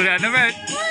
do that in a minute.